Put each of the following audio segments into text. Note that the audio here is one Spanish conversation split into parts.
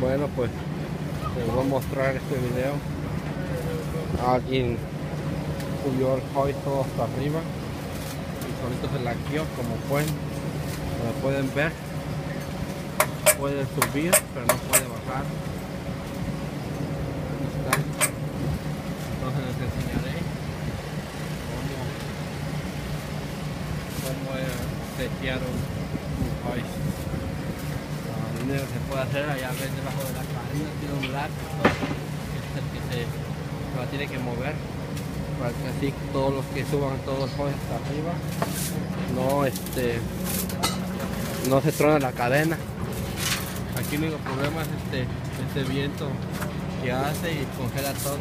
Bueno, pues les voy a mostrar este video. Alguien subió el hoist todo hasta arriba y solito se la guió como pueden, como pueden ver. Puede subir, pero no puede bajar. Entonces les enseñaré cómo, cómo setear un, un lo se puede hacer allá ves debajo de la cabina tiene un lag que es el que se, la tiene que mover para que así todos los que suban todos los hasta arriba no este no se trona la cadena. Aquí el único problema es este este viento que hace y congela todo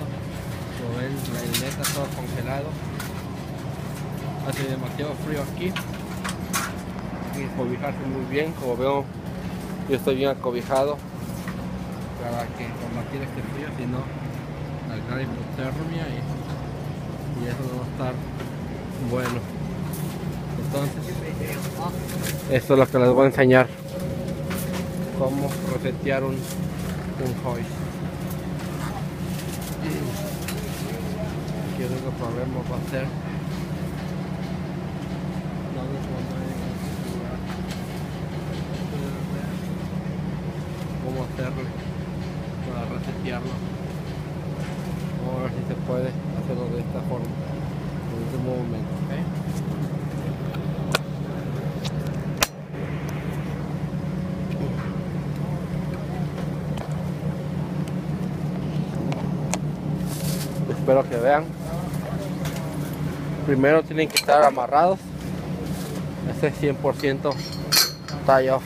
como ven la isla está todo congelado. Hace demasiado frío aquí. Hay que cobijarse muy bien como veo yo estoy bien acobijado. Para que combatir este frío si no la gran hipotermia y y eso no va a estar bueno. Entonces esto es lo que les voy a enseñar. Cómo resetear un, un hoist. Aquí el único problema va dónde poner cómo hacerlo para resetearlo vamos a ver si se puede hacerlo de esta forma en este momento. ¿ok? espero que vean. Primero tienen que estar amarrados. Ese 100% tie off.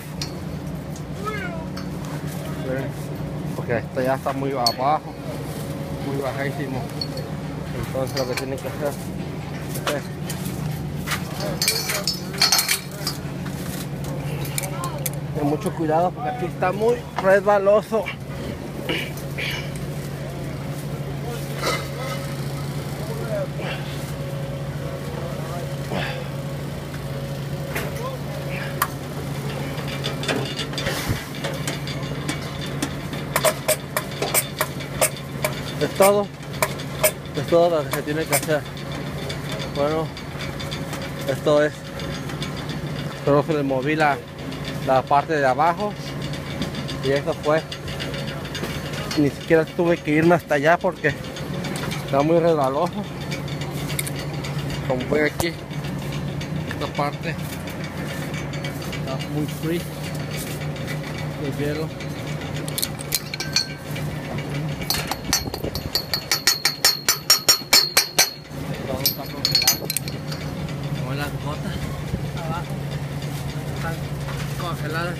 ¿Ven? Porque esto ya está muy abajo muy bajísimo. Entonces lo que tienen que hacer es ten mucho cuidado porque aquí está muy resbaloso todo. Es todo lo que se tiene que hacer. Bueno esto es solo se le moví la, la parte de abajo. Y eso fue. Ni siquiera tuve que irme hasta allá porque está muy resbaloso. Como ven aquí esta parte está muy free. El hielo todo está congelado. Como las gotas abajo están congeladas.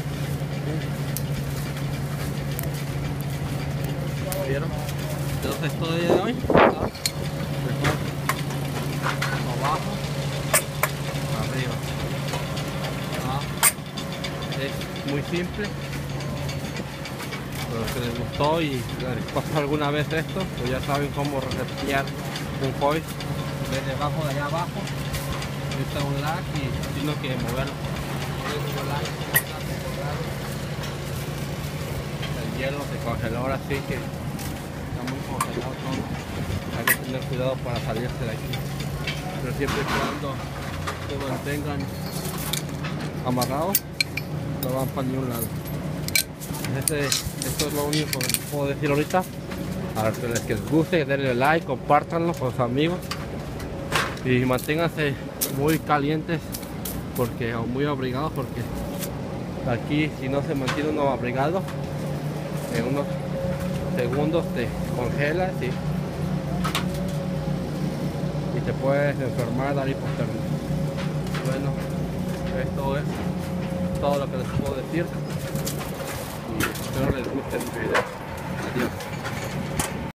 ¿Vieron? Entonces todo el día de hoy abajo, arriba. Ah, Es muy simple. Pero si les gustó y les pasó alguna vez esto, pues ya saben cómo resetear un hoist de debajo de allá abajo está un lag y tengo que moverlo. El hielo se congeló ahora sí que está muy congelado todo. Hay que tener cuidado para salirse de aquí. Pero siempre cuando se mantengan amarrados no van para ningún lado. Este, esto es lo único que puedo decir ahorita. A los que les guste denle like compártanlo con sus amigos. Y manténganse muy calientes porque o muy abrigados porque aquí si no se mantiene uno abrigado en unos segundos te congelas y, te puedes enfermar dar hipotermia. Bueno esto es todo lo que les puedo decir. Y espero les guste el video. Adiós